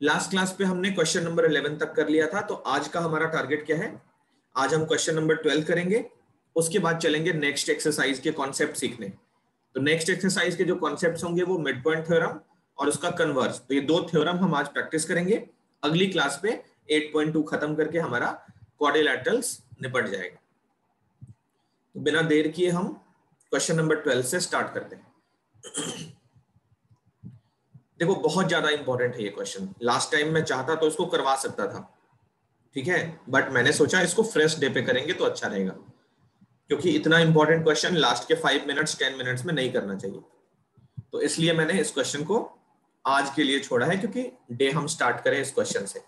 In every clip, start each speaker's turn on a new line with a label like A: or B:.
A: Last class पे हमने question number eleven तक कर लिया था तो आज का हमारा टारगेट क्या है? आज हम क्वेश्चन नंबर ट्वेल्व करेंगे, उसके बाद चलेंगे नेक्स्ट एक्सरसाइज के कॉन्सेप्ट सीखने। तो नेक्स्ट एक्सरसाइज के जो कॉन्सेप्ट होंगे वो मिड पॉइंट थ्योरम और उसका कन्वर्स तो ये दो थ्योरम हम आज प्रैक्टिस करेंगे। अगली क्लास पे 8.2 खत्म करके हमारा क्वाड्रिलैटरल्स निपट जाएगा। तो बिना देर किए हम क्वेश्चन नंबर ट्वेल्व से स्टार्ट करते हैं। देखो, बहुत ज़्यादा इंपॉर्टेंट है ये क्वेश्चन लास्ट टाइम मैं चाहता तो इसको करवा सकता था। ठीक है? बट मैंने सोचा इसको फ्रेश डे पे करेंगे तो अच्छा रहेगा। क्योंकि इतना इंपॉर्टेंट क्वेश्चन लास्ट के फाइव मिनट्स टेन मिनट्स में नहीं करना चाहिए। तो इसलिए मैंने इस क्वेश्चन को आज के लिए छोड़ा है, क्योंकि डे हम स्टार्ट करें इस क्वेश्चन से।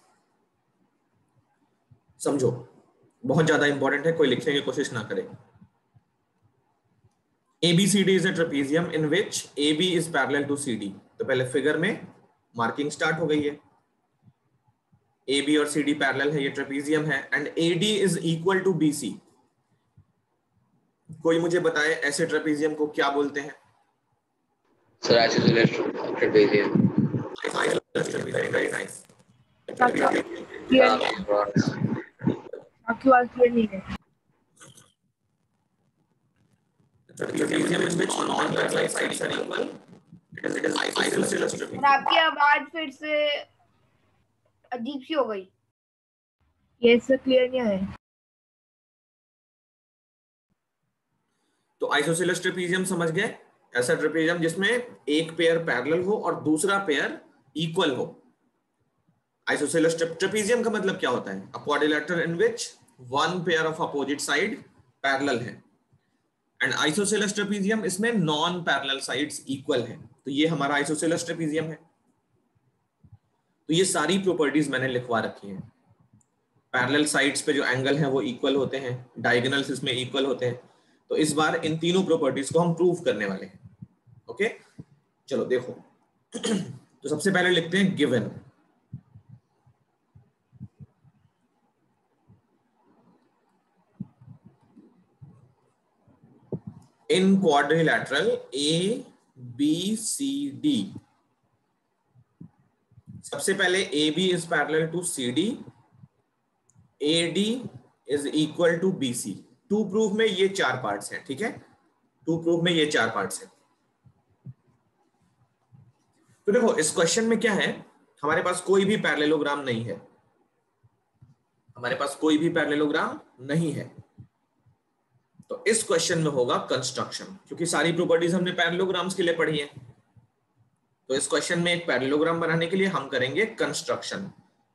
A: समझो? बहुत ज़्यादा इंपॉर्टेंट है, कोई लिखने की कोशिश ना करे। ABCD is a trapezium in which AB is parallel to CD. तो पहले फिगर में मार्किंग स्टार्ट हो गई है। ए बी और सी डी पैरल है ये ट्रेपीजियम है and A D is equal to B C कोई मुझे बताए ऐसे ट्रेपीजियम को क्या बोलते हैं? Trapezium in which non-parallel sides are equal
B: आपकी आवाज़ फिर से अजीब सी हो गई।
C: ये सर क्लियर नहीं है
A: तो आइसोसेलस ट्रेपीजियम समझ गए? ऐसा ट्रेपीजियम जिसमें एक पेयर पैरेलल हो और दूसरा पेयर इक्वल हो। आइसोसेलस ट्रेपीजियम का मतलब क्या होता है? A quadrilateral in which one pair of opposite side parallel है। एंड आइसोसेलस ट्रेपीजियम इसमें नॉन पैरेलल साइड्स इक्वल है। तो ये हमारा आइसोसेलस ट्रेपीजियम है। तो ये सारी प्रॉपर्टीज़ मैंने लिखवा रखी हैं। पैरेलल साइड्स पे जो एंगल है, वो इक्वल होते हैं। डायगोनल्स इसमें इक्वल होते हैं। तो इस बार इन तीनों प्रॉपर्टीज़ को हम प्रूव करने वाले हैं। ओके चलो, देखो। तो सबसे पहले लिखते हैं given in quadrilateral A B C D सबसे पहले A B is parallel to C D A D is equal to B C to proof में ये चार पार्ट्स हैं, ठीक है? टू प्रूफ में ये चार पार्ट्स हैं. तो देखो, इस क्वेश्चन में क्या है? हमारे पास कोई भी पैरेललोग्राम नहीं है. हमारे पास कोई भी पैरेललोग्राम नहीं है. तो इस क्वेश्चन में होगा कंस्ट्रक्शन क्योंकि सारी प्रॉपर्टीज़ हमने पैरेललोग्राम्स के लिए पढ़ी है। तो इस क्वेश्चन में एक पैरलोग्राम बनाने के लिए हम करेंगे कंस्ट्रक्शन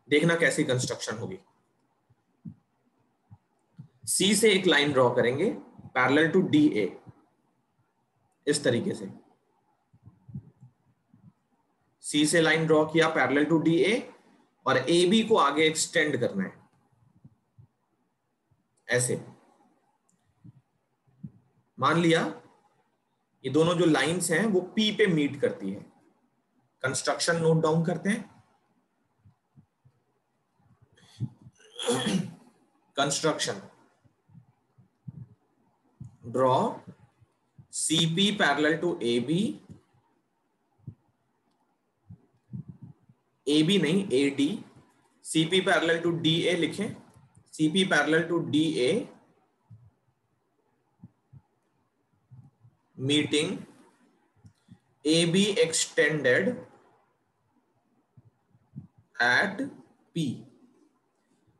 A: देखना कैसी कंस्ट्रक्शन होगी। सी से एक लाइन ड्रॉ करेंगे पैरेलल टू डी ए इस तरीके से। सी से लाइन ड्रॉ किया पैरेलल टू डी ए और ए बी को आगे एक्सटेंड करना है। ऐसे। मान लिया, ये दोनों जो लाइंस हैं, वो पी पे मीट करती है। कंस्ट्रक्शन नोट डाउन करते हैं। Construction draw CP parallel to A B A B नहीं A D CP parallel to D A लिखें। CP parallel to D A meeting AB extended at P.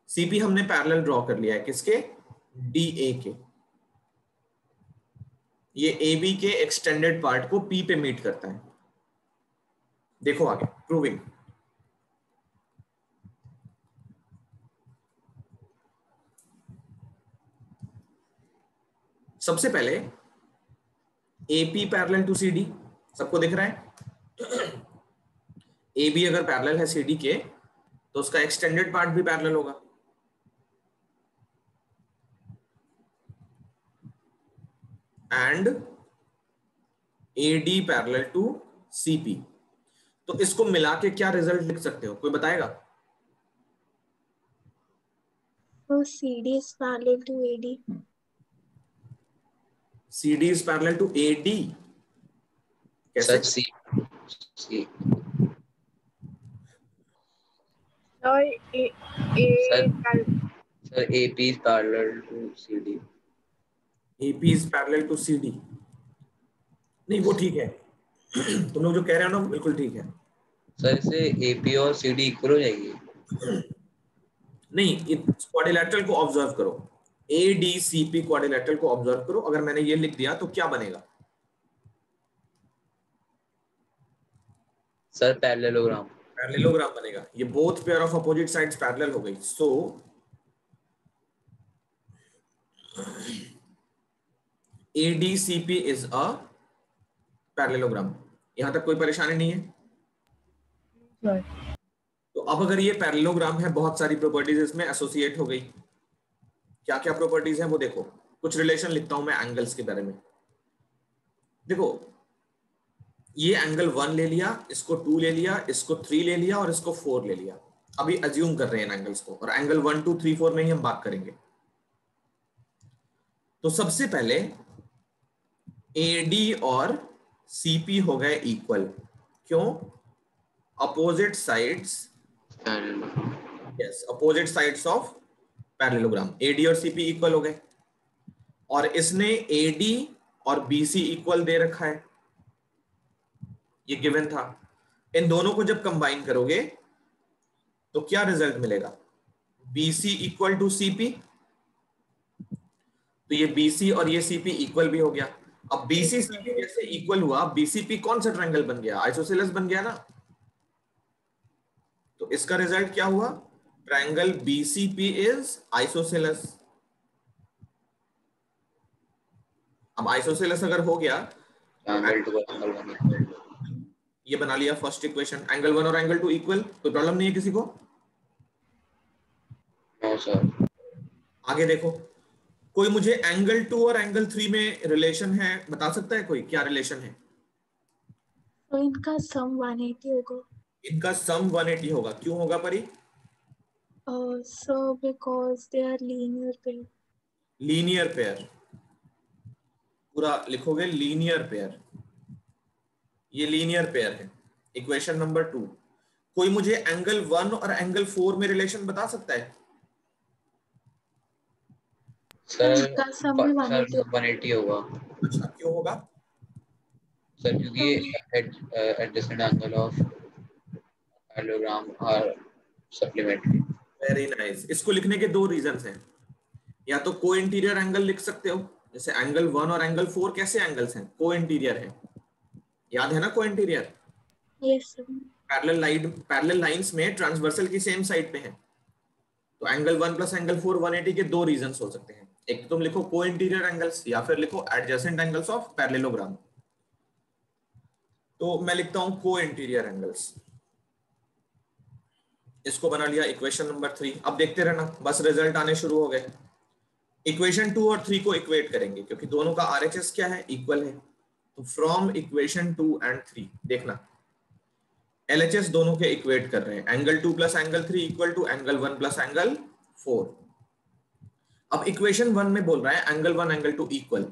A: CP हमने parallel draw कर लिया है किसके? DA के। ये AB के एक्सटेंडेड पार्ट को P पे मीट करता है। देखो आगे प्रूविंग सबसे पहले एपी पैरेलल टू सीडी सबको दिख रहा है? ए बी अगर पैरेलल है सीडी के तो उसका एक्सटेंडेड पार्ट भी पैरेलल होगा। And A D parallel to CP तो इसको मिला के क्या रिज़ल्ट लिख सकते हो? कोई बताएगा?
D: तो CD is parallel to AD.
A: CD is parallel to AD. कैसे
E: Such C. C.
C: Sir, A, A,
E: Sir. Sir, AP is parallel to CD.
A: AP is parallel to CD. नहीं वो ठीक है तुम लोग जो कह रहे हो ना बिल्कुल ठीक है
E: सर इससे AP और CD इक्वल हो जाएगी
A: नहीं क्वाड्रिलेटरल को ऑब्ज़र्व करो A D C P quadrilateral को ऑब्ज़र्व करो। अगर मैंने ये लिख दिया तो क्या बनेगा?
E: सर पैरेललोग्राम
A: पैरेललोग्राम बनेगा। ये both pair of opposite sides parallel हो गई। So ADCP is a parallelogram यहाँ तक कोई परेशानी नहीं है. तो अब अगर ये पैरेललोग्राम है बहुत सारी प्रॉपर्टीज़ इसमें एसोसिएट हो गई। क्या क्या प्रॉपर्टीज़ हैं वो देखो। कुछ रिलेशन लिखता हूँ मैं एंगल्स के बारे में। देखो ये एंगल वन ले लिया इसको टू ले लिया इसको थ्री ले लिया और इसको फोर ले लिया। अभी अज्यूम कर रहे हैं एंगल्स को। और angle one two three four में ही हम बात करेंगे। तो सबसे पहले एडी और सीपी हो गए इक्वल क्यों? Opposite sides yes opposite sides of parallelogram AD और सीपी इक्वल हो गए। और इसने एडी और बीसी इक्वल दे रखा है। ये गिवन था। इन दोनों को जब कंबाइन करोगे तो क्या रिज़ल्ट मिलेगा? बीसी इक्वल टू सीपी तो ये बीसी और ये सीपी इक्वल भी हो गया। अब बीसी सीपी जैसे इक्वल हुआ? बीसीपी कौन सा ट्रायंगल बन गया? आइसोसेलेस बन गया ना। तो इसका रिज़ल्ट क्या हुआ? ट्रायंगल बीसीपी इज़ आइसोसेलस अब आइसोसेलस अगर हो गया
E: इक्वल
A: ये बना लिया फ़र्स्ट इक्वेशन एंगल वन और एंगल टू इक्वल कोई प्रॉब्लम नहीं है किसी को?
E: नो सर
A: आगे देखो। कोई मुझे एंगल टू और एंगल थ्री में रिलेशन है बता सकता है कोई? क्या रिलेशन है?
D: तो इनका सम 180 होगा।
A: इनका सम 180 होगा। क्यों होगा परी?
D: So because they are linear pair.
A: Linear pair पूरा लिखोगे लीनियर पेयर ये लीनियर पेयर है. इक्वेशन नंबर टू कोई मुझे एंगल वन और एंगल फोर में रिलेशन बता सकता है?
E: सर सर
D: 180
E: 180 होगा।
A: अच्छा क्यों होगा?
E: सर क्योंकि adjacent angle of parallelogram are supplementary
A: very nice इसको लिखने के दो रीजन हैं। या तो को इंटीरियर एंगल लिख सकते हो। जैसे एंगल वन और एंगल फोर कैसे एंगल्स हैं? को इंटीरियर है। याद है ना co interior. Parallel line parallel lines में ट्रांसवर्सल की सेम साइड पे है। तो angle one plus angle four 180 के दो रीजंस हो सकते हैं। एक तो तुम लिखो को इंटीरियर एंगल्स या फिर लिखो एडजेसेंट एंगल्स ऑफ़ पैरेललोग्राम तो मैं लिखता हूँ को इंटीरियर एंगल्स इसको बना लिया इक्वेशन नंबर थ्री अब देखते रहना, बस रिज़ल्ट आने शुरू हो गए। इक्वेशन टू और थ्री को इक्वेट करेंगे, क्योंकि दोनों का आरएचएस क्या है? इक्वल है। तो from equation two and three देखना। एलएचएस दोनों के इक्वेट कर रहे हैं। Angle two plus angle three equal to angle one plus angle four अब इक्वेशन वन में बोल रहा है angle one angle two equal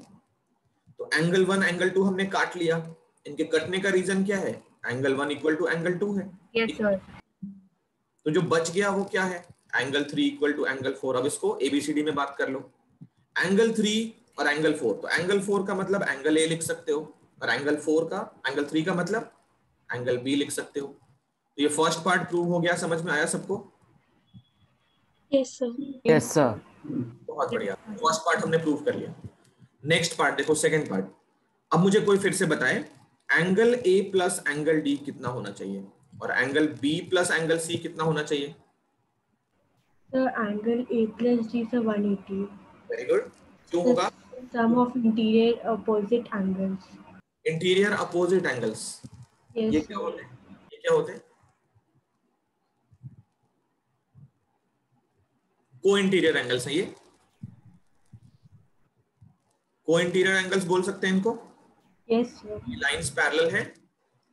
A: तो एंगल वन एंगल टू हमने काट लिया। इनके कटने का रीजन क्या है? Angle one equal to angle two है।
C: Yes.
A: तो जो बच गया वो क्या है? Angle three equal to angle four अब इसको एबीसीडी में बात कर लो। एंगल थ्री और एंगल फोर तो एंगल फोर का मतलब एंगल ए लिख सकते हो और एंगल फोर का एंगल थ्री का मतलब एंगल बी लिख सकते हो। तो ये फ़र्स्ट पार्ट प्रूव हो गया समझ में आया सबको?
F: यस सर
A: बहुत बढ़िया। फ़र्स्ट पार्ट हमने प्रूव कर लिया। नेक्स्ट पार्ट देखो सेकंड पार्ट अब मुझे कोई फिर से बताए angle A plus angle D कितना होना चाहिए? और angle B plus angle C कितना होना चाहिए?
C: Angle A plus D is a 180.
A: Very good क्यों होगा?
C: Sum of interior opposite angles.
A: Interior opposite angles ये क्या होते हैं? ये क्या होते हैं? को इंटीरियर एंगल्स हैं ये। को इंटीरियर एंगल्स बोल सकते हैं इनको?
C: Yes, sir.
A: लाइंस पैरेलल हैं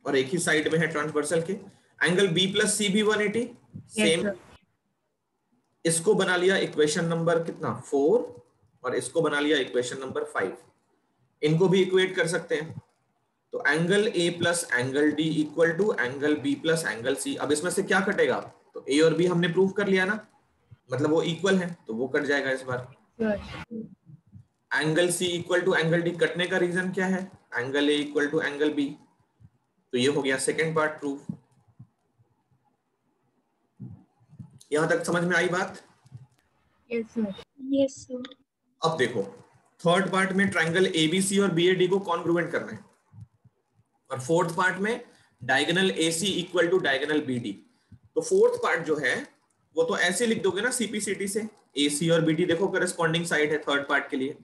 A: और एक ही साइड में है ट्रांसवर्सल के। एंगल बी प्लस सी भी 180
C: Yes,
A: सेम. इसको बना लिया इक्वेशन नंबर कितना? फोर। और इसको बना लिया इक्वेशन नंबर फाइव। इनको भी इक्वेट कर सकते हैं। तो angle A plus angle D equal to angle B plus angle C. अब इसमें से क्या कटेगा? तो ए और बी हमने प्रूव कर लिया ना। मतलब वो इक्वल है तो वो कट जाएगा इस बार। Angle C equal to angle D कटने का रीजन क्या है? Angle A equal to angle B. तो ये हो गया सेकेंड पार्ट प्रूफ यहाँ तक समझ में आई बात?
C: Yes sir
D: Yes, sir.
A: अब देखो थर्ड पार्ट में ट्राइंगल एबीसी और बीएडी को कॉन्ग्रुएंट करना है? और फोर्थ पार्ट में diagonal AC equal to diagonal BD तो फोर्थ पार्ट जो है वो तो ऐसे लिख दोगे ना सीपीसीटी से। एसी और बीडी देखो करस्पॉन्डिंग साइड है थर्ड पार्ट के लिए।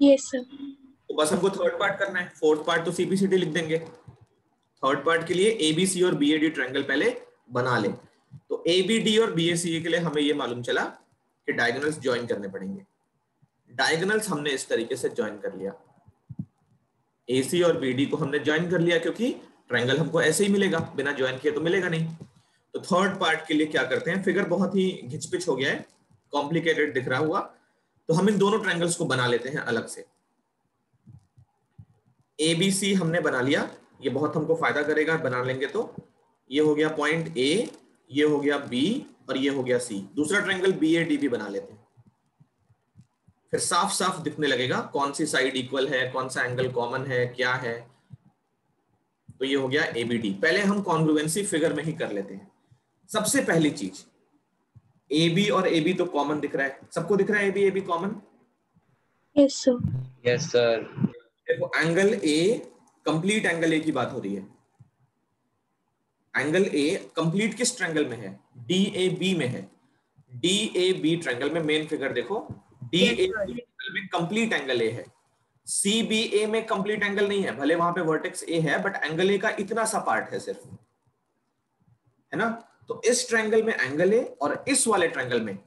D: Yes.
A: तो बस हमको थर्ड पार्ट करना है। फोर्थ पार्ट तो सीपीसीटी लिख देंगे। थर्ड पार्ट के लिए एबीसी और बीएडी ट्रायंगल पहले बना ले। तो एबीडी और बीएसी के लिए हमें ये मालूम चला कि डायगोनल्स ज्वाइन करने पड़ेंगे। डायगोनल्स हमने इस तरीके से ज्वाइन कर लिया। एसी और बीडी को हमने ज्वाइन कर लिया क्योंकि ट्रायंगल हमको ऐसे ही मिलेगा। बिना ज्वाइन किए तो मिलेगा नहीं। तो थर्ड पार्ट के लिए क्या करते हैं? फिगर बहुत ही घिचपिच हो गया है। कॉम्प्लिकेटेड दिख रहा हुआ। तो हम इन दोनों ट्रायंगल्स को बना लेते हैं अलग से। ए बी सी हमने बना लिया। ये बहुत हमको फ़ायदा करेगा। बना लेंगे तो ये हो गया पॉइंट ए ये हो गया बी और ये हो गया सी दूसरा ट्रायंगल बी ए डी भी बना लेते हैं। फिर साफ़ साफ़ दिखने लगेगा कौन सी साइड इक्वल है कौन सा एंगल कॉमन है क्या है। तो ये हो गया एबीडी पहले हम कॉन्ग्रुएंसी फिगर में ही कर लेते हैं। सबसे पहली चीज़ ए बी और ए बी तो कॉमन दिख रहा है। सबको दिख रहा है A B A B common
D: yes sir
E: Yes, sir.
A: देखो angle A complete angle A की बात हो रही है। एंगल ए कंप्लीट किस ट्रायंगल में है? डी ए बी में है। डी ए बी ट्रायंगल में मेन फिगर देखो। D A. ट्रायंगल में कंप्लीट एंगल ए है। सी बी ए में कंप्लीट एंगल नहीं है। भले वहाँ पे वर्टेक्स ए है बट एंगल ए का इतना सा पार्ट है सिर्फ़। है ना? तो इस ट्रायंगल में एंगल ए और इस वाले ट्रायंगल में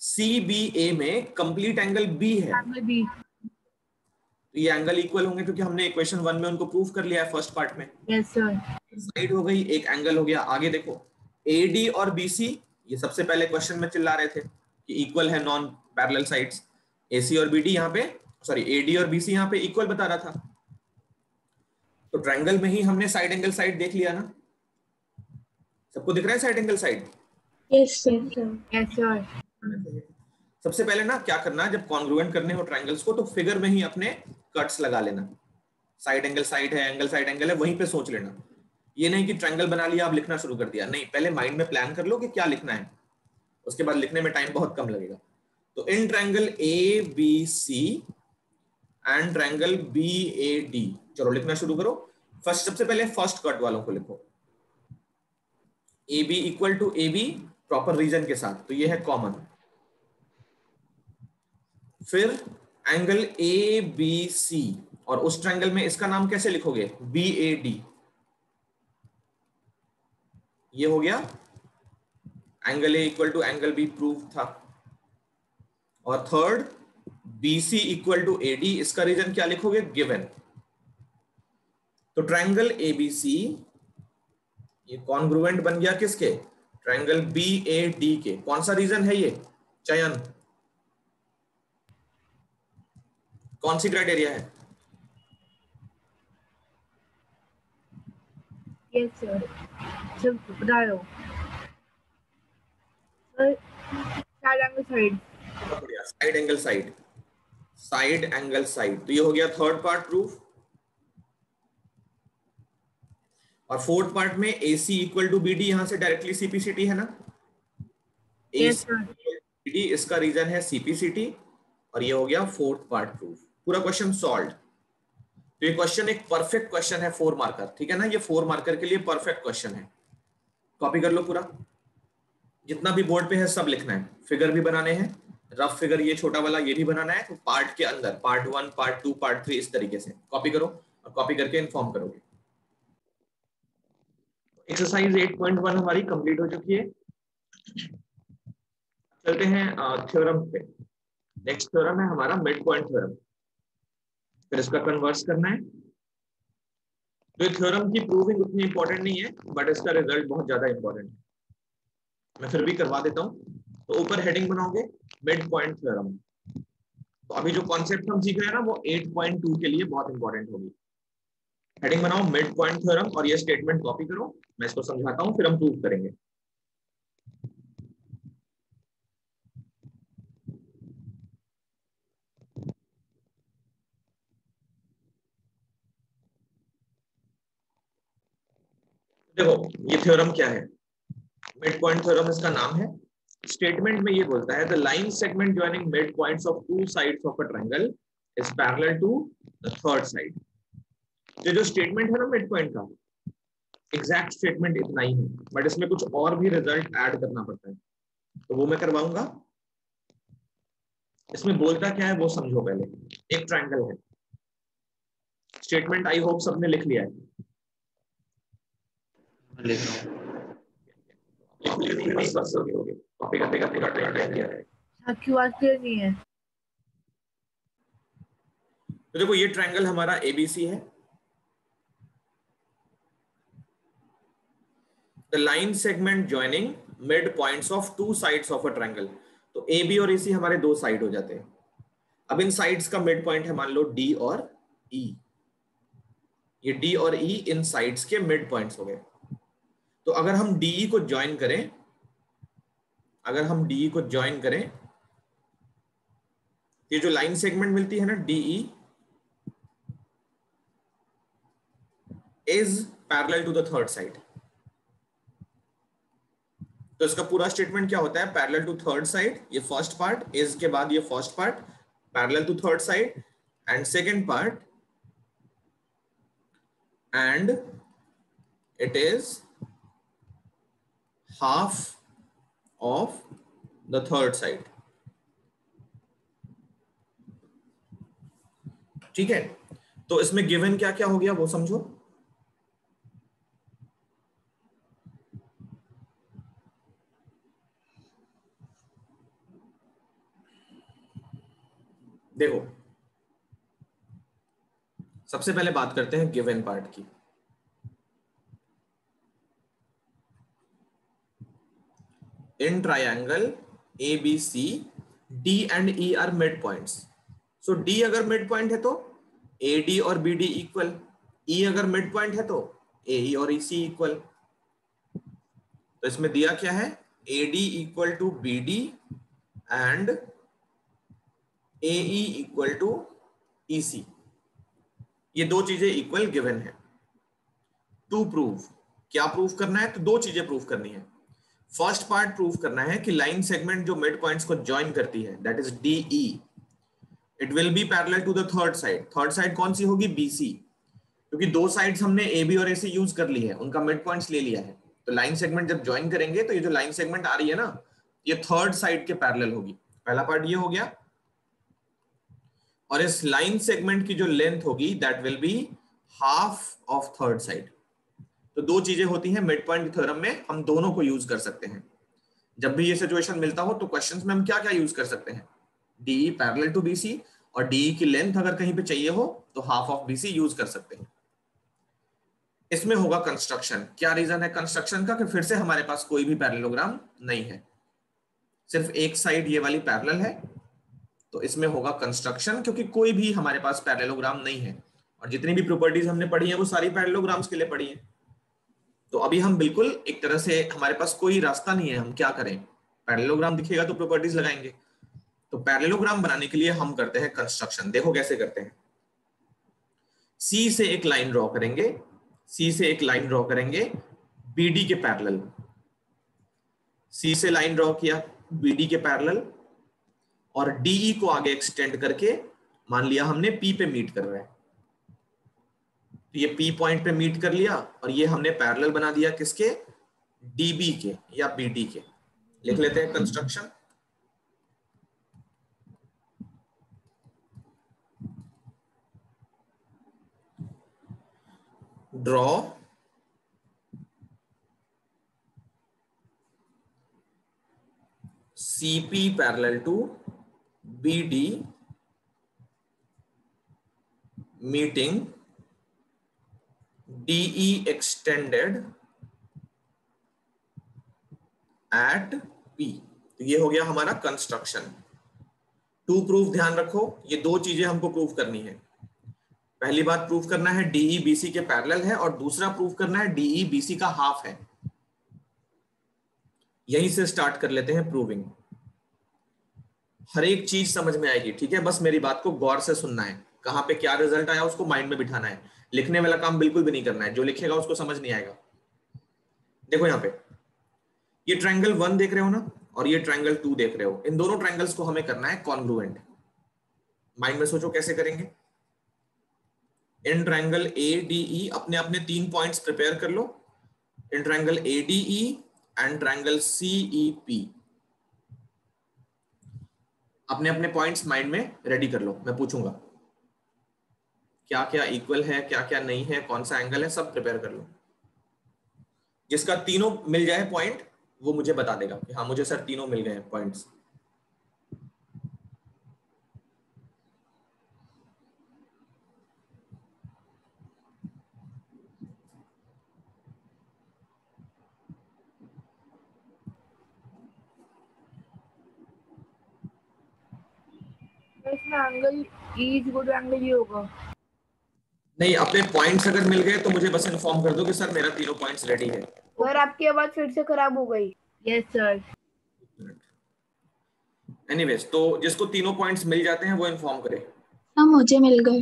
A: सी बी ए में कंप्लीट एंगल बी है।
C: बी
A: तो ये एंगल इक्वल होंगे क्योंकि हमने इक्वेशन वन में उनको प्रूव कर लिया है फ़र्स्ट पार्ट में।
C: यस सर
A: साइड हो गई एक एंगल हो गया। आगे देखो एडी और बीसी ये सबसे पहले क्वेश्चन में चिल्ला रहे थे कि इक्वल है नॉन पैरेलल साइड्स एसी और बीडी यहाँ पे सॉरी एडी और बीसी यहाँ पे इक्वल बता रहा था। तो ट्रायंगल में ही हमने साइड एंगल साइड देख लिया ना? सबको दिख रहा है साइड एंगल साइड
D: Yes.
A: सबसे पहले ना क्या करना है जब कॉन्ग्रुएंट करने हो ट्रायंगल्स को तो फिगर में ही अपने कट्स लगा लेना। साइड एंगल साइड है एंगल साइड एंगल है, वहीं पे सोच लेना। ये नहीं कि ट्रायंगल बना लिया, आप लिखना शुरू कर दिया। नहीं, पहले माइंड में प्लान कर लो कि क्या लिखना है। उसके बाद लिखने में टाइम बहुत कम लगेगा। तो in triangle A B C and triangle B A D चलो लिखना शुरू करो। फ़र्स्ट सबसे पहले फ़र्स्ट कट वालों को लिखो। A B equal to A B proper reason के साथ। तो ये है कॉमन फिर एंगल ए, बी, सी, और उस ट्रायंगल में इसका नाम कैसे लिखोगे? बी ए डी ये हो गया। Angle A equal to angle B prove था। और third B C equal to A D इसका रीजन क्या लिखोगे? गिवन तो ट्रायंगल ए बी सी ये कॉन्ग्रुएंट बन गया किसके? ट्रायंगल बी ए डी के। कौन सा रीजन है ये? चयन। कौन सी क्राइटेरिया है?
C: हो। सर साइड एंगल साइड
A: बढ़िया। Side angle side side angle side तो ये हो गया थर्ड पार्ट प्रूफ और फोर्थ पार्ट में A C equal to B D यहाँ से डायरेक्टली सीपीसीटी है ना?
C: ए
A: AC
C: बी
A: डी इसका रीजन है सीपीसीटी और ये हो गया फोर्थ पार्ट प्रूफ पूरा क्वेश्चन सॉल्व तो ये क्वेश्चन एक परफेक्ट क्वेश्चन है फोर मार्कर ठीक है ना? ये फोर मार्कर के लिए परफेक्ट क्वेश्चन है. कॉपी कर लो पूरा. जितना भी बोर्ड पे है सब लिखना है. फिगर भी बनाने हैं. रफ फिगर ये छोटा वाला ये भी बनाना है तो पार्ट के अंदर part one part two part three इस तरीके से. कॉपी करो और कॉपी करके इन्फॉर्म करोगे. एक्सरसाइज 8.1 हमारी कंप्लीट हो चुकी है. चलते हैं थ्योरम पे. नेक्स्ट थ्योरम है हमारा मिड पॉइंट थ्योरम फिर इसका कन्वर्स करना है। तो थ्योरम की प्रूविंग उतनी इंपॉर्टेंट नहीं है बट इसका रिज़ल्ट बहुत ज़्यादा इंपॉर्टेंट है। मैं फिर भी करवा देता हूँ। तो ऊपर हेडिंग बनाओगे मिड पॉइंट थ्योरम तो अभी जो कॉन्सेप्ट हम सीख रहे हैं ना, वो 8.2 के लिए बहुत इंपॉर्टेंट होगी। हेडिंग बनाओ मिड पॉइंट थ्योरम और ये स्टेटमेंट कॉपी करो। मैं इसको समझाता हूँ, फिर हम प्रूव करेंगे। देखो, ये थ्योरम क्या है? मिड पॉइंट थ्योरम इसका नाम है। स्टेटमेंट में ये बोलता है the line segment joining mid points of two sides of a triangle is parallel to the third side ये जो स्टेटमेंट है ना मिड पॉइंट का एग्जैक्ट स्टेटमेंट इतना ही है। बट इसमें कुछ और भी रिज़ल्ट ऐड करना पड़ता है। तो वो मैं करवाऊँगा। इसमें बोलता क्या है वो समझो पहले। एक ट्रायंगल है। स्टेटमेंट आई होप सबने लिख लिया है।
E: हूँ
B: है
A: तो देखो ये ट्रायंगल हमारा एबीसी है the line segment joining mid points of two sides of a triangle तो बी और ए सी हमारे दो साइड हो जाते हैं अब इन साइड्स का मिड पॉइंट है मान लो डी और ई e. ये डी और ई e इन साइड्स के मिड पॉइंट्स हो गए तो अगर हम डीई e को ज्वाइन करें, अगर हम डीई को ज्वाइन करें, ये जो लाइन सेगमेंट मिलती है ना DE is parallel to the third side तो इसका पूरा स्टेटमेंट क्या होता है? पैरेलल टू थर्ड साइड ये फ़र्स्ट पार्ट इज़ के बाद ये first part parallel to third side and second part and it is half of the third side. ठीक है? तो इसमें गिवन क्या क्या हो गया वो समझो। देखो, सबसे पहले बात करते हैं गिवन पार्ट की। In triangle ABC, D and E are midpoints. So D अगर midpoint है तो AD और BD equal, E अगर midpoint है तो AE और EC equal. तो इसमें दिया क्या है AD equal to BD and AE equal to EC. ये दो चीज़ें इक्वल गिवन है टू प्रूव क्या प्रूव करना है तो दो चीज़ें प्रूव करनी है फ़र्स्ट पार्ट प्रूव करना है कि लाइन सेगमेंट जो मिड पॉइंट्स को ज्वाइन करती है that is DE it will be parallel to the third side third side कौन सी होगी? बीसी क्योंकि दो साइड्स हमने ए बी और ए सी यूज़ कर ली है, उनका मिड पॉइंट्स ले लिया है। तो लाइन सेगमेंट जब ज्वाइन करेंगे तो ये जो लाइन सेगमेंट आ रही है ना, ये थर्ड साइड के पैरेलल होगी। पहला पार्ट ये हो गया। और इस लाइन सेगमेंट की जो लेंथ होगी that will be half of third side तो दो चीज़ें होती हैं मिड पॉइंट थ्योरम में हम दोनों को यूज़ कर सकते हैं। जब भी ये सिचुएशन मिलता हो तो क्वेश्चन में हम क्या क्या यूज़ कर सकते हैं? डी पैरेलल टू बीसी और डी की लेंथ अगर कहीं पे चाहिए हो तो हाफ़ ऑफ़ बीसी यूज़ कर सकते हैं। इसमें होगा कंस्ट्रक्शन क्या रीजन है कंस्ट्रक्शन का कि फिर से हमारे पास कोई भी पैरेललोग्राम नहीं है। सिर्फ़ एक साइड ये वाली पैरेलल है तो इसमें होगा कंस्ट्रक्शन क्योंकि कोई भी हमारे पास पैरेललोग्राम नहीं है। और जितनी भी प्रॉपर्टीज़ हमने पढ़ी है, वो सारी पैरेललोग्राम्स के लिए पढ़ी है। तो अभी हम बिल्कुल एक तरह से हमारे पास कोई रास्ता नहीं है, हम क्या करें? पैरेलोग्राम दिखेगा तो प्रॉपर्टीज़ लगाएँगे। तो पैरेलोग्राम बनाने के लिए हम करते हैं कंस्ट्रक्शन देखो कैसे करते हैं। सी से एक लाइन ड्रॉ करेंगे। सी से एक लाइन ड्रॉ करेंगे। बीडी के पैरेलल सी से लाइन ड्रॉ किया बीडी के पैरेलल और डीई e को आगे एक्सटेंड करके, मान लिया हमने पी पे मीट कर रहे हैं। तो ये पी पॉइंट पे मीट कर लिया और ये हमने पैरेलल बना दिया किसके? डीबी के या बीडी के। लिख लेते हैं construction draw parallel to BD meeting DE extended at P. तो ये हो गया हमारा कंस्ट्रक्शन टू प्रूफ ध्यान रखो, ये दो चीज़ें हमको प्रूफ करनी है। पहली बात प्रूफ करना है डीई बीसी के पैरेलल है और दूसरा प्रूफ करना है डीई बीसी का हाफ़ है। यहीं से स्टार्ट कर लेते हैं प्रूविंग हर एक चीज़ समझ में आएगी, ठीक है? बस मेरी बात को गौर से सुनना है। कहाँ पे क्या रिज़ल्ट आया, उसको माइंड में बिठाना है। लिखने वाला काम बिल्कुल भी नहीं करना है। जो लिखेगा उसको समझ नहीं आएगा। देखो यहाँ पे। ये ट्रायंगल वन देख रहे हो ना? और ये ट्रायंगल टू देख रहे हो। इन दोनों ट्रायंगल्स को हमें करना है कॉन्ग्रुएंट माइंड में सोचो कैसे करेंगे? इन ट्रायंगल ए डी ई अपने अपने तीन पॉइंट्स प्रिपेयर कर लो। In triangle A D E and triangle C E P अपने अपने पॉइंट्स माइंड में रेडी कर लो। मैं पूछूँगा। क्या क्या इक्वल है क्या क्या नहीं है कौन सा एंगल है, सब प्रिपेयर कर लो। जिसका तीनों मिल जाए पॉइंट वो मुझे बता देगा कि हाँ मुझे सर तीनों मिल गए पॉइंट्स
B: एंगल एंगल ये होगा।
A: नहीं अपने पॉइंट्स अगर मिल गए तो मुझे बस इन्फॉर्म कर दो कि सर मेरा तीनों पॉइंट्स रेडी है।
B: सर आपकी आवाज़ फिर से खराब हो गई। यस सर
A: एनीवेज तो जिसको तीनों पॉइंट्स मिल जाते हैं वो इन्फॉर्म करे।
D: हाँ मुझे मिल गए।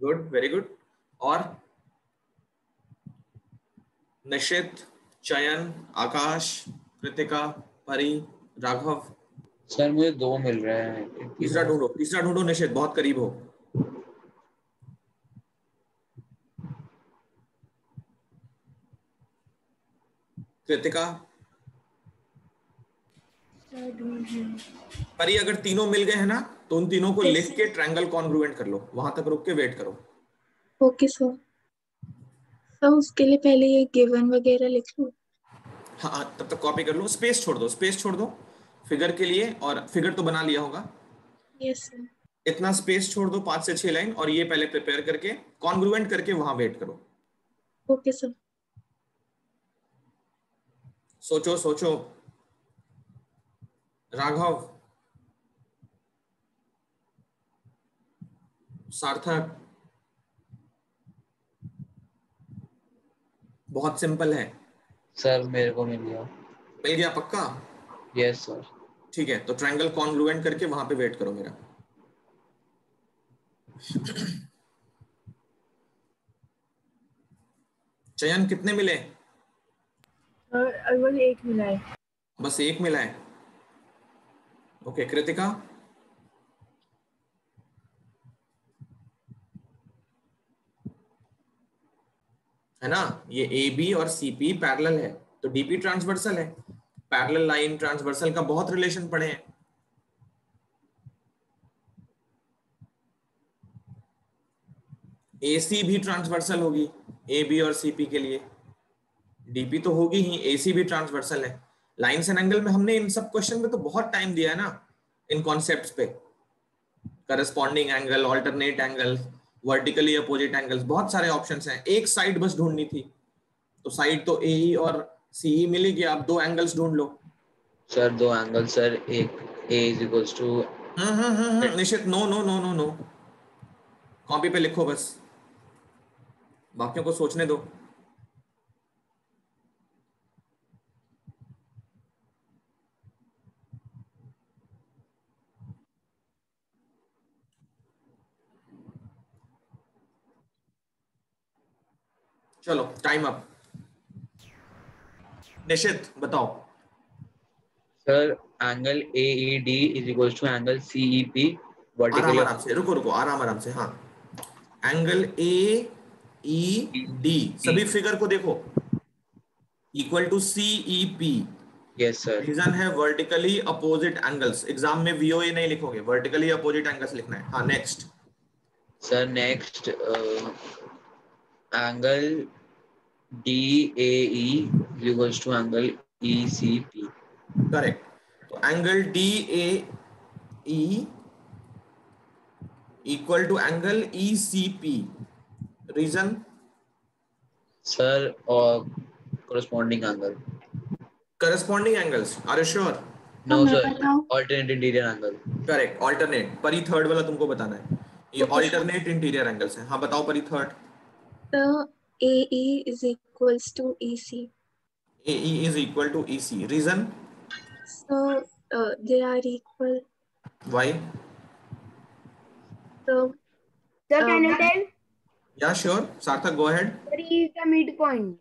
A: गुड वेरी गुड और निशित चयन आकाश कृतिका परी राघव।
E: सर मुझे दो मिल रहे हैं।
A: तीसरा ढूंढो तीसरा ढूंढो निशित बहुत करीब हो। कृतिका? परी अगर तीनों मिल गए हैं ना तो उन तीनों को लिख के ट्रायंगल कॉन्ग्रुएंट कर लो। वहाँ तक रुक के वेट करो।
D: ओके सर सर उसके लिए पहले ये गिवन वगैरह लिख लो।
A: हाँ हाँ, तब तक कॉपी कर लो। स्पेस छोड़ दो स्पेस छोड़ दो। फिगर के लिए और फिगर तो बना लिया होगा।
D: यस सर
A: इतना स्पेस छोड़ दो पाँच से छह लाइन और ये पहले प्रिपेयर करके कॉन्ग्रुएंट करके वहाँ वेट करो।
D: ओके सर
A: सोचो सोचो। राघव। सार्थक। बहुत सिंपल है।
E: सर मेरे को मिल गया।
A: मिल गया पक्का?
E: यस सर
A: ठीक है तो ट्रायंगल कॉन्ग्रुएंट करके वहाँ पे वेट करो मेरा। चयन कितने मिले?
B: एक मिला है।
A: बस एक मिला है? ओके कृतिका? है ना? ये ए बी और सी पी पैरेलल है तो डीपी ट्रांसवर्सल है। पैरेलल लाइन ट्रांसवर्सल का बहुत रिलेशन पड़े हैं। ए सी भी ट्रांसवर्सल होगी ए बी और सी पी के लिए। डीपी तो होगी ही एसी भी ट्रांसवर्सल है। लाइंस एंड एंगल में हमने इन सब क्वेश्चन में तो बहुत टाइम दिया है ना इन कॉन्सेप्ट्स पे। Corresponding angle alternate angle vertically opposite angles बहुत सारे ऑप्शंस हैं। एक साइड बस ढूंढनी थी। तो साइड तो ए और सी मिलेगी आप दो एंगल्स ढूंढ लो।
E: सर दो एंगल सर एक A is equals to
A: Nishit no no no no no copy पे लिखो बस। बाकियों को सोचने दो। चलो टाइम अप निशित बताओ।
E: Sir angle A E D is equals to angle C E P
A: आराम आराम से रुको रुको आराम आराम से हाँ। एंगल ए ई डी सभी फिगर को देखो। Equal to C E P
E: yes sir
A: reason है वर्टिकली अपोजिट एंगल्स एग्ज़ाम में वीओए नहीं लिखोगे। वर्टिकली अपोजिट एंगल्स लिखना है। हाँ next
E: sir next angle D A E is equals to angle E C P
A: correct तो angle D A E equal to angle E C P reason
E: sir और corresponding angle.
A: Corresponding angles are you sure
E: no
D: मैं
E: sir. alternate interior angle.
A: Correct alternate पर ही third वाला तुमको बताना है। ये
D: sir.
A: ऑल्टरनेट इंटीरियर एंगल्स हैं। हाँ बताओ Pari third
D: The AE is equals to EC.
A: AE is equal to EC reason
D: So uh, they are equal.
A: why
D: So
B: Sir, can you
D: Um,
B: tell?
A: yeah sure Sarthak go ahead
B: Sir, E is the midpoint.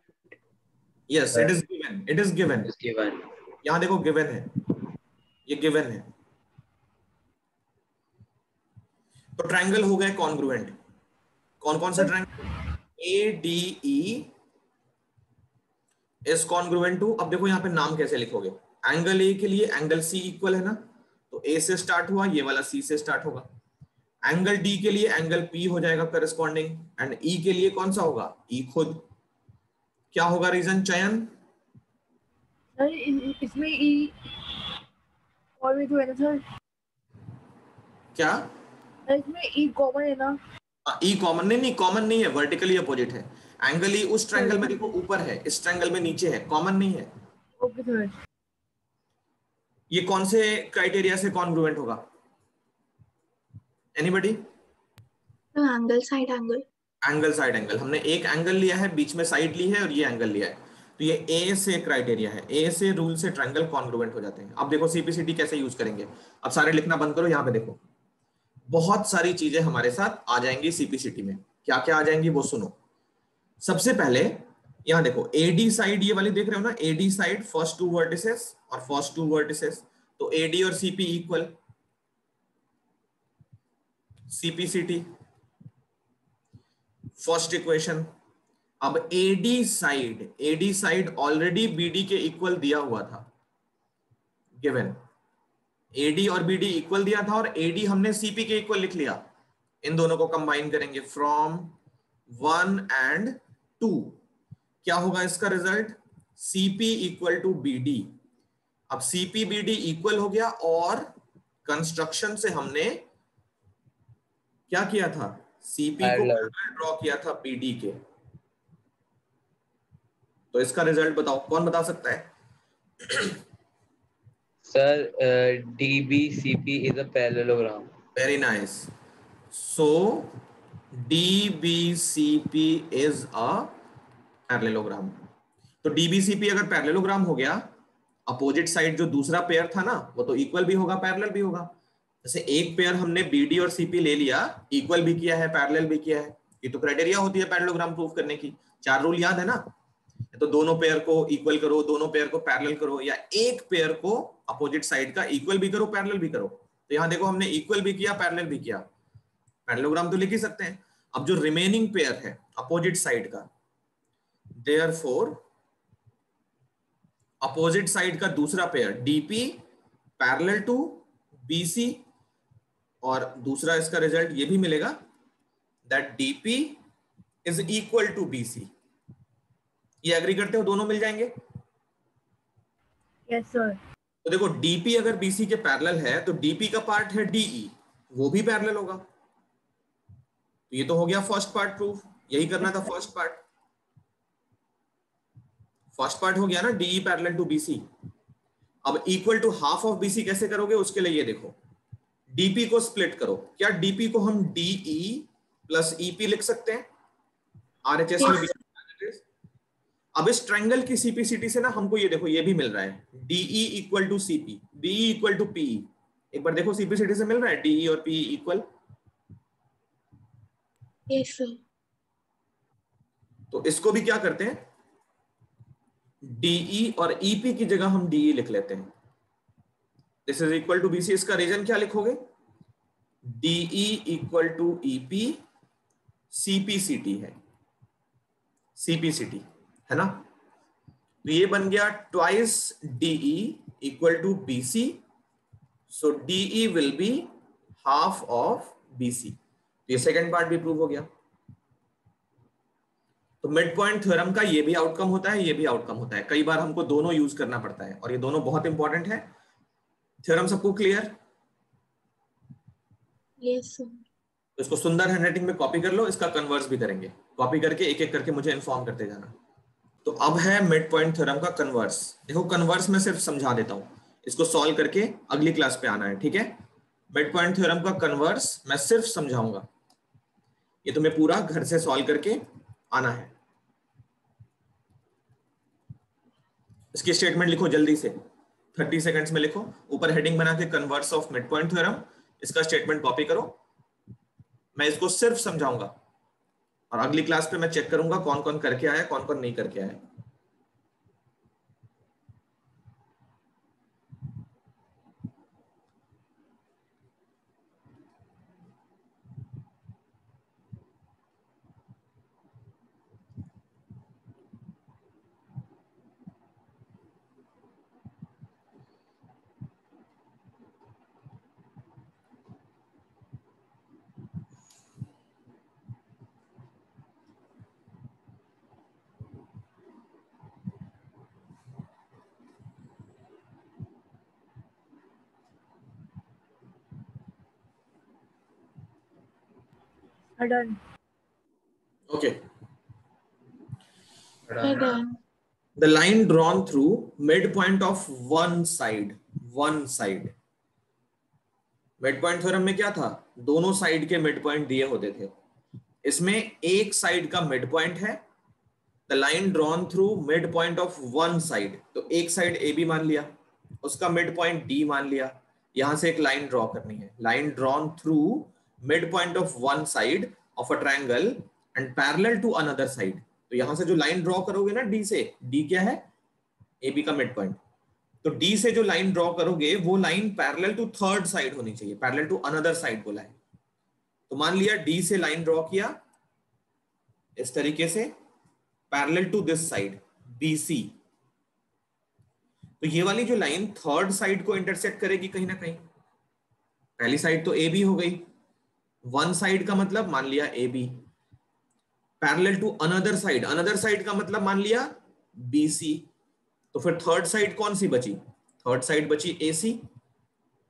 A: yes it is given it is given It
E: is given.
A: यहाँ देखो given है ये given है तो triangle हो गए congruent कौन कौन सा triangle A D E is congruent to अब देखो यहाँ पे नाम कैसे लिखोगे? एंगल ए के लिए एंगल सी इक्वल है ना? तो ए से स्टार्ट हुआ ये वाला सी से स्टार्ट होगा। एंगल डी के लिए एंगल पी हो जाएगा करस्पॉन्डिंग एंड ई के लिए कौन सा होगा? ई e खुद। क्या होगा रीजन चयन?
B: इसमें ई और भी तो है ना सर
A: क्या?
B: इसमें ई कॉमन है ना।
A: ई कॉमन नहीं नहीं कॉमन नहीं है वर्टिकली अपोजिट है। एंगल ई उस ट्रायंगल में देखो ऊपर है इस ट्रायंगल में नीचे है कॉमन नहीं है।
B: ओके सर
A: ये कौन से क्राइटेरिया से कॉन्ग्रुएंट होगा? Anybody
D: angle side angle.
A: Angle side angle हमने एक एंगल लिया है बीच में साइड ली है और ये एंगल लिया है। तो ये ए से क्राइटेरिया है। ए से रूल से ट्रायंगल कॉन्ग्रुएंट हो जाते हैं। अब देखो सीपीसीटी कैसे यूज़ करेंगे? अब सारे लिखना बंद करो यहाँ पे देखो। बहुत सारी चीज़ें हमारे साथ आ जाएँगी सीपीसीटी में। क्या क्या आ जाएँगी वो सुनो। सबसे पहले, यहाँ देखो एडी साइड ये वाली देख रहे हो ना? AD side first two vertices और फ़र्स्ट टू वर्टिसेस तो एडी और CP equal CPCT first equation अब AD side AD side already BD के इक्वल दिया हुआ था। गिवन एडी और बीडी इक्वल दिया था और एडी हमने सीपी के इक्वल लिख लिया। इन दोनों को कंबाइन करेंगे फ्रॉम वन एंड टू क्या होगा इसका result CP equal to BD अब सीपी बीडी इक्वल हो गया और कंस्ट्रक्शन से हमने क्या किया था? सीपी को. ड्रॉ किया था बीडी के। तो इसका रिज़ल्ट बताओ कौन बता सकता है?
E: Sir, uh, DBCP is a parallelogram.
A: Very nice. So DBCP is a parallelogram. तो DBCP अगर पैरेललोग्राम हो गया अपोजिट साइड जो दूसरा पेयर था ना वो तो इक्वल भी होगा पैरेलल भी होगा जैसे एक पेयर हमने BD और CP ले लिया इक्वल भी किया है पैरेलल भी किया है ये तो क्राइटेरिया होती है पैरेललोग्राम प्रूफ करने की चार रूल याद है ना तो दोनों पेयर को इक्वल करो, दोनों पेयर को पैरेलल करो, या एक पेयर को अपोजिट साइड का इक्वल भी करो पैरेलल भी करो। तो यहाँ देखो हमने इक्वल भी किया पैरेलल भी किया। पैरेललोग्राम तो लिख ही सकते हैं। अब जो रिमेनिंग पेयर है अपोजिट साइड का देयर फोर अपोजिट साइड का दूसरा pair DP parallel to BC और दूसरा इसका रिज़ल्ट ये भी मिलेगा that DP is equal to BC ये एग्री करते हो? दोनों मिल जाएँगे?
B: यस सर
A: तो देखो डीपी अगर बीसी के पैरेलल है तो डीपी का पार्ट है डीई वो भी पैरेलल होगा। तो ये तो हो गया फ़र्स्ट पार्ट प्रूफ यही करना था फ़र्स्ट पार्ट फ़र्स्ट पार्ट हो गया ना डीई पैरेलल टू बीसी अब equal to half of BC कैसे करोगे? उसके लिए ये देखो। डीपी को स्प्लिट करो। क्या डीपी को हम डीई प्लस ईपी लिख सकते हैं? आरएचएस में भी अब इस ट्रायंगल की सीपीसीटी से ना हमको ये देखो ये भी मिल रहा है। DE equal to CP BE equal to PE एक बार देखो सीपीसीटी से मिल रहा है? डीई और पीई इक्वल
D: Yes,
A: तो इसको भी क्या करते हैं? डीई और ईपी की जगह हम डीई लिख लेते हैं। This is equal to BC इसका रीजन क्या लिखोगे? DE equal to EP CPCT है। सीपीसीटी है ना? तो ये बन गया twice DE equal to BC so DE will be half of BC तो ये सेकंड पार्ट भी प्रूव हो गया। तो मिड पॉइंट थ्योरम का ये भी आउटकम होता है ये भी आउटकम होता है। कई बार हमको दोनों यूज़ करना पड़ता है और ये दोनों बहुत इंपॉर्टेंट है। थ्योरम सबको क्लियर
D: Yes,
A: तो इसको सुंदर हैंडराइटिंग में कॉपी कर लो इसका कन्वर्स भी करेंगे। कॉपी करके एक एक करके मुझे इन्फॉर्म करते जाना। तो अब है मिड पॉइंट थ्योरम का कन्वर्स देखो कन्वर्स में सिर्फ़ समझा देता हूँ। इसको सॉल्व करके अगली क्लास पे आना है, ठीक है? मिड पॉइंट थ्योरम का कन्वर्स मैं सिर्फ़ समझाऊँगा। ये तुम्हें पूरा घर से सॉल्व करके आना है। इसकी स्टेटमेंट लिखो जल्दी से। थर्टी सेकेंड्स में लिखो। ऊपर हेडिंग बना के converse of mid point theorem इसका स्टेटमेंट कॉपी करो। मैं इसको सिर्फ़ समझाऊँगा। और अगली क्लास पे मैं चेक करूँगा कौन कौन करके आया कौन कौन नहीं करके आया।
B: Done
A: okay
D: done.
A: the line drawn through midpoint of one side one side. Midpoint theorem में क्या था? दोनों साइड के मिड पॉइंट दिए होते थे। इसमें एक साइड का मिड पॉइंट है the line drawn through mid point of one side तो एक साइड ए बी मान लिया उसका मिड पॉइंट डी मान लिया। यहाँ से एक लाइन ड्रॉ करनी है। Line drawn through point of one side of a triangle and parallel to another side तो यहाँ से जो लाइन ड्रॉ करोगे ना डी से डी क्या है? ए बी का मिड पॉइंट तो डी से जो लाइन ड्रॉ करोगे, वो line parallel to third side होनी चाहिए। पैरेलल टू अनदर साइड बोला है। तो मान लिया डी से लाइन ड्रॉ किया। इस तरीके से parallel to this side B C तो ये वाली जो लाइन थर्ड साइड को इंटरसेक्ट करेगी कहीं ना कहीं। पहली साइड तो ए बी हो गई। वन साइड का मतलब मान लिया A B, parallel to another side another side का मतलब मान लिया बी सी तो फिर थर्ड साइड कौन सी बची? थर्ड साइड बची ए सी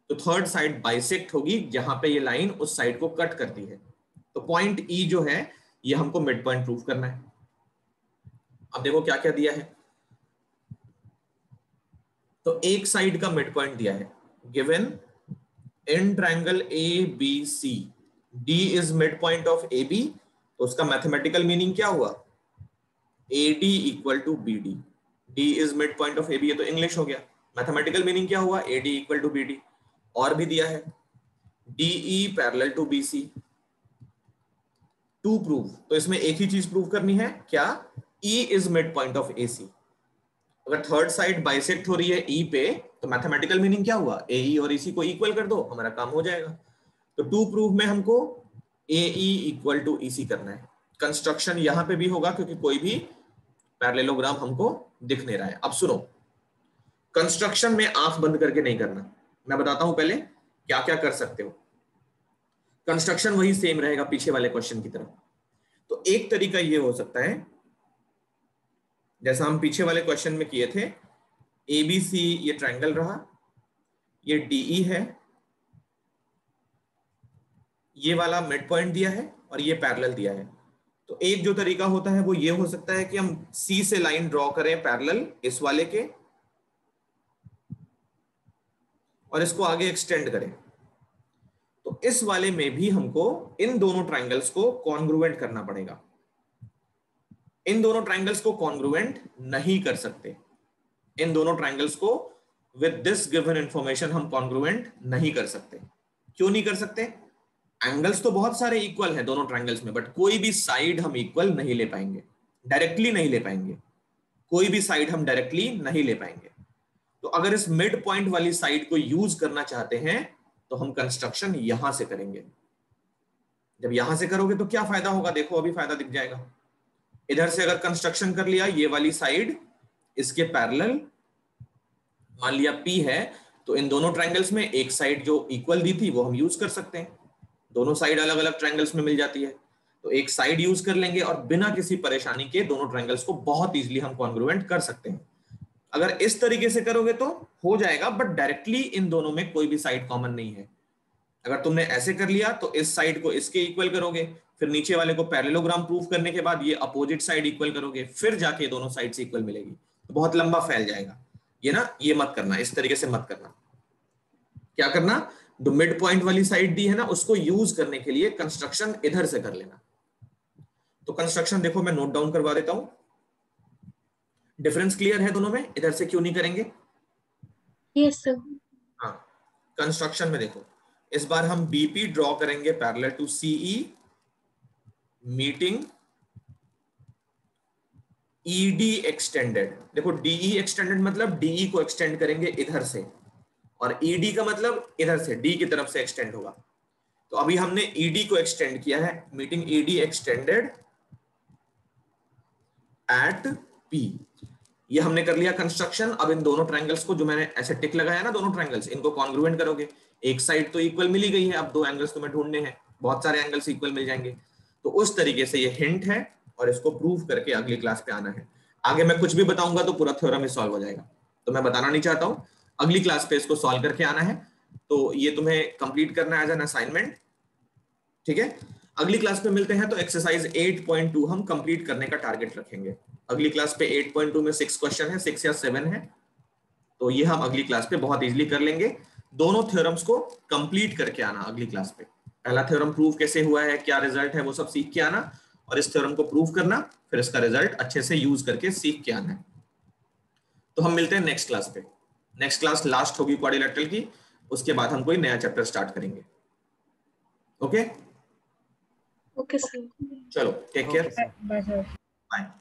A: तो थर्ड साइड बाइसेक्ट होगी, जहाँ पे ये लाइन उस साइड को कट करती है। तो पॉइंट ई e जो है, ये हमको मिड पॉइंट प्रूव करना है। अब देखो क्या क्या दिया है। तो एक साइड का मिड पॉइंट दिया है। Given in triangle A B C D is mid point of A B तो उसका मैथमेटिकल मीनिंग क्या हुआ? A D equal to B D D is mid point of A B तो English हो गया। Mathematical meaning क्या हुआ? A D equal to B D और भी दिया है। DE parallel to B C to prove तो इसमें एक ही चीज़ प्रूव करनी है। क्या? E is mid point of A C अगर थर्ड साइड बाइसेक्ट हो रही है ई e पे तो मैथमेटिकल मीनिंग क्या हुआ? ए ई e और इसी को इक्वल कर दो, हमारा काम हो जाएगा। तो टू प्रूफ में हमको AE इक्वल टू EC करना है। कंस्ट्रक्शन यहाँ पे भी होगा क्योंकि कोई भी पैरेललोग्राम हमको दिख नहीं रहा है। अब सुनो। कंस्ट्रक्शन में आँख बंद करके नहीं करना। मैं बताता हूँ पहले क्या क्या कर सकते हो। कंस्ट्रक्शन वही सेम रहेगा पीछे वाले क्वेश्चन की तरफ़। तो एक तरीका ये हो सकता है। जैसा हम पीछे वाले क्वेश्चन में किए थे एबीसी ये ट्रायंगल रहा। ये डीई e है। ये वाला मिड पॉइंट दिया है और ये पैरेलल दिया है। तो एक जो तरीका होता है वो ये हो सकता है कि हम सी से लाइन ड्रॉ करें पैरेलल इस वाले के और इसको आगे एक्सटेंड करें। तो इस वाले में भी हमको इन दोनों ट्राइंगल्स को कॉन्ग्रुएंट करना पड़ेगा। इन दोनों ट्राइंगल्स को कॉन्ग्रुएंट नहीं कर सकते। इन दोनों ट्राइंगल्स को विद दिस गिवन इंफॉर्मेशन हम कॉन्ग्रुएंट नहीं कर सकते। क्यों नहीं कर सकते? एंगल्स तो बहुत सारे इक्वल हैं दोनों ट्रायंगल्स में बट कोई भी साइड हम इक्वल नहीं ले पाएँगे। डायरेक्टली नहीं ले पाएँगे। कोई भी साइड हम डायरेक्टली नहीं ले पाएँगे। तो अगर इस मिड पॉइंट वाली साइड को यूज़ करना चाहते हैं तो हम कंस्ट्रक्शन यहाँ से करेंगे। जब यहाँ से करोगे तो क्या फ़ायदा होगा? देखो, अभी फ़ायदा दिख जाएगा। इधर से अगर कंस्ट्रक्शन कर लिया, ये वाली साइड इसके पैरेलल मान लिया पी है तो इन दोनों ट्रायंगल्स में एक साइड जो इक्वल दी थी, वो हम यूज़ कर सकते हैं। दोनों साइड अलग अलग ट्रायंगल्स में मिल जाती है। तो एक साइड यूज़ कर लेंगे और बिना किसी परेशानी के दोनों ट्रायंगल्स को बहुत इजीली हम कॉन्ग्रुएंट कर सकते हैं। अगर इस तरीके से करोगे तो हो जाएगा बट डायरेक्टली इन दोनों में कोई भी साइड कॉमन नहीं है। अगर तुमने ऐसे कर लिया तो इस साइड को इसके इक्वल करोगे, फिर नीचे वाले को पैरेलोग्राम प्रूफ करने के बाद ये अपोजिट साइड इक्वल करोगे, फिर जाके दोनों साइड से इक्वल मिलेगी। तो बहुत लंबा फैल जाएगा। ये ना, ये मत करना, इस तरीके से मत करना। क्या करना? जो मिड पॉइंट वाली साइड दी है ना उसको यूज़ करने के लिए कंस्ट्रक्शन इधर से कर लेना। तो कंस्ट्रक्शन देखो मैं नोट डाउन करवा देता हूँ। डिफरेंस क्लियर है दोनों में? इधर से क्यों नहीं करेंगे?
D: यस सर
A: हाँ कंस्ट्रक्शन में देखो। इस बार हम बीपी ड्रॉ करेंगे parallel to CE meeting ED extended देखो डीई एक्सटेंडेड मतलब डीई को एक्सटेंड करेंगे इधर से। और ईडी का मतलब इधर से डी की तरफ़ से एक्सटेंड होगा। तो अभी हमने ईडी को एक्सटेंड किया है। Meeting ED extended at P ये हमने कर लिया कंस्ट्रक्शन अब इन दोनों ट्रायंगल्स को जो मैंने ऐसे टिक लगाया ना, दोनों ट्रायंगल्स इनको कॉन्ग्रुएंट करोगे। एक साइड तो इक्वल मिली गई है, अब दो एंगल्स तुम्हें ढूँढने हैं। बहुत सारे एंगल्स इक्वल मिल जाएँगे। तो उस तरीके से ये हिंट है और इसको प्रूव करके अगली क्लास पे आना है। आगे मैं कुछ भी बताऊँगा तो पूरा थ्योरम ही सॉल्व हो जाएगा। तो मैं बताना नहीं चाहता हूँ। अगली क्लास पे इसको सॉल्व करके आना है। तो ये तुम्हें कंप्लीट करना है एज एन असाइनमेंट ठीक है? अगली क्लास पे मिलते हैं तो एक्सरसाइज 8.2 हम कंप्लीट करने का टारगेट रखेंगे। अगली क्लास पे 8.2 में सिक्स क्वेश्चन है सिक्स या सेवन है। तो ये हम अगली क्लास पे बहुत इजीली कर लेंगे। दोनों थ्योरम्स को कंप्लीट करके आना अगली क्लास पे। पहला थ्योरम प्रूव कैसे हुआ है, क्या रिज़ल्ट है, वो सब सीख के आना और इस थ्योरम को प्रूव करना, फिर इसका रिज़ल्ट अच्छे से यूज़ करके सीख के आना तो हम मिलते हैं नेक्स्ट क्लास पे। नेक्स्ट क्लास लास्ट होगी क्वारिलेटरल की उसके बाद हम कोई नया चैप्टर स्टार्ट करेंगे। ओके
D: ओके सर
A: चलो टेक केयर
B: बाय
A: बाय